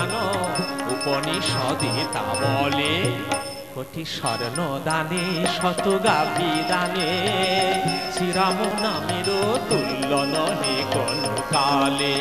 জানো উপনিষদে তা বলে। কোটি স্বর্ণ দানে শত গাভী দানে। শ্রীরাম নামের তুল্য নহে কোন কালে।